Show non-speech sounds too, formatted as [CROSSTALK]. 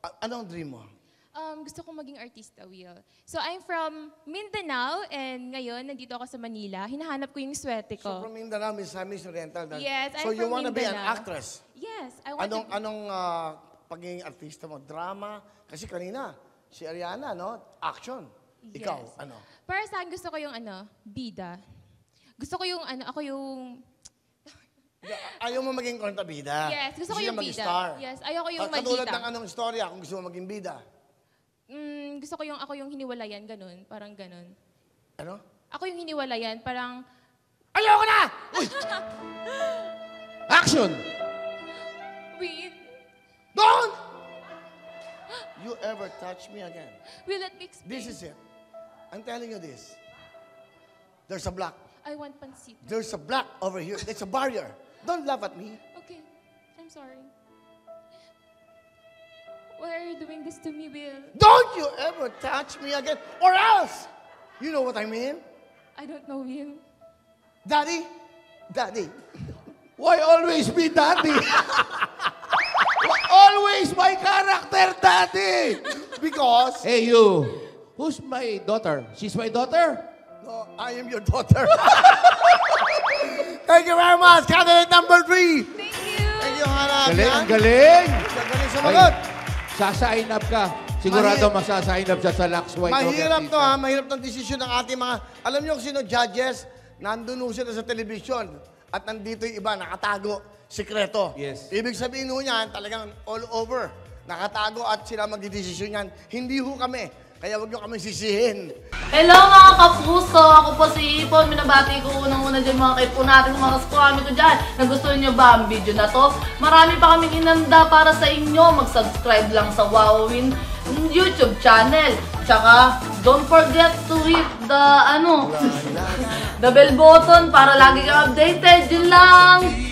A- anong dream mo? Um, gusto ko maging artista, Will. So, I'm from Mindanao, and ngayon, nandito ako sa Manila. Hinahanap ko yung swerte So ko. from Mindanao, Miss Miss Oriental. Yes, I'm So you from wanna be an Mindanao. actress? Yes, I want Anong, to... anong ah, pagiging artista mo? Drama? Kasi kanina, si Ariana, no? Action. Ikaw, Yes. ano? Para sa akin, gusto ko yung ano, bida. Gusto ko yung ano, ako yung... Ayaw mo maging kontrabida. Yes, gusto ko yung maging bida. star. Yes, ayoko yung Ah, Katulad ng anong istorya kung gusto mo maging bida. Mm, gusto ko yung ako yung hiniwalayan, ganun. Parang ganun. Ano? Ako yung hiniwalayan, parang... Ayoko na! Uy! [LAUGHS] Action! Will, Don't! You ever touch me again. will let me explain. This is it. I'm telling you this. There's a block. I want pansit. There's a block over here. There's a barrier. Don't laugh at me. Okay, I'm sorry. Why are you doing this to me, Will? Don't you ever touch me again, or else! You know what I mean? I don't know, Will. Daddy? Daddy. Why always be daddy? always my character, daddy! Because, Hey, you. Who's my daughter? She's my daughter? no, I am your daughter. [LAUGHS] Thank you very much. Candidate number three. Thank you! Thank you, Hannah. Galing, ang galing! Galing sumagot. Sasign up ka. Sigurado Mahi- masasign up siya sa Lux White. Mahirap to ha, mahirap ng desisyon ng ating mga, alam niyo kung sino judges, nandun ho sila sa television at nandito yung iba, nakatago, sikreto. Yes. Ibig sabihin ho niyan, talagang all over, nakatago at sila magdidesisyon yan. Hindi ho kami, kaya wag niyo kami sisihin. Hello mga kapuso! Ako po si Ipon. Minabati ko unang-una dyan mga kaipo natin, mga kaskwami ko dyan. Nagustuhan nyo ba ang video na to? Marami pa kaming inanda para sa inyo. Mag-subscribe lang sa Wowin YouTube channel. Tsaka, don't forget to hit the, ano, [LAUGHS] the bell button para lagi kang updated. Yun lang!